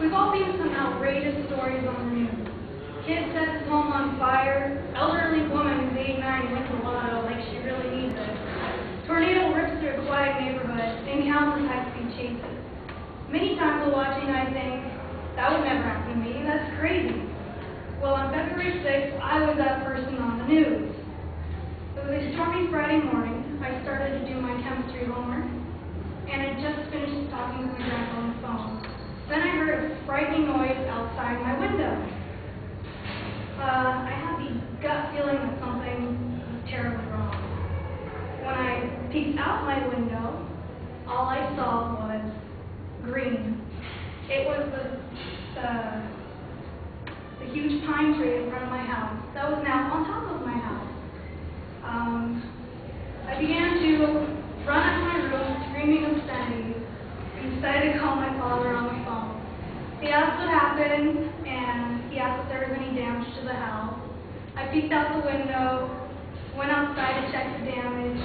We've all seen some outrageous stories on the news. Kid sets his home on fire, elderly woman who's 89 wins the lotto like she really needs it. Tornado rips through a quiet neighborhood, and countless high-speed chases. Many times while watching, I think, that would never happen to me, that's crazy. Well, on February 6th, I was that person on the news. It was a stormy Friday morning. I started to do my chemistry homework, and I just finished talking to my grandpa on the phone. Then I heard frightening noise outside my window. Uh, I had the gut feeling that something was terribly wrong. When I peeked out my window, all I saw was green. It was the, the, the huge pine tree in front of my house that was now on top of my house. Um, I began to run out of my room screaming obscenities and decided to call my father. He asked what happened and he asked if there was any damage to the house. I peeked out the window, went outside to check the damage.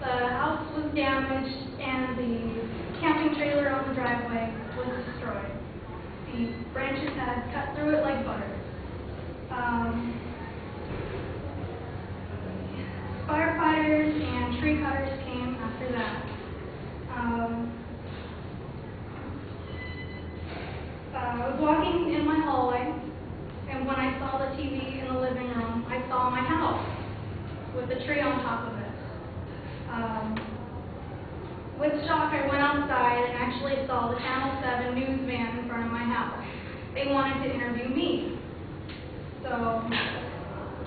The house was damaged and the camping trailer on the driveway was destroyed. The branches had cut through it like butter. Um, firefighters and tree cutters came after that. Um, uh, I was walking in my hallway, and when I saw the TV in the living room, I saw my house with the tree on top of it. Um, with shock, I went outside and actually saw the Channel 7 newsman in front of my house. They wanted to interview me. So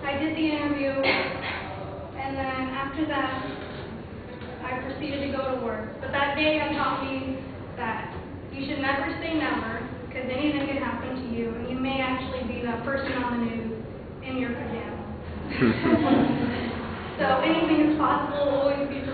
I did the interview, and then after that, I proceeded to go to work. But that day had taught me that you should never say never, because anything can happen to you, and you may actually be that person on the news in your pajamas. So anything is possible, always be